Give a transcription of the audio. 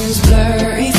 blurring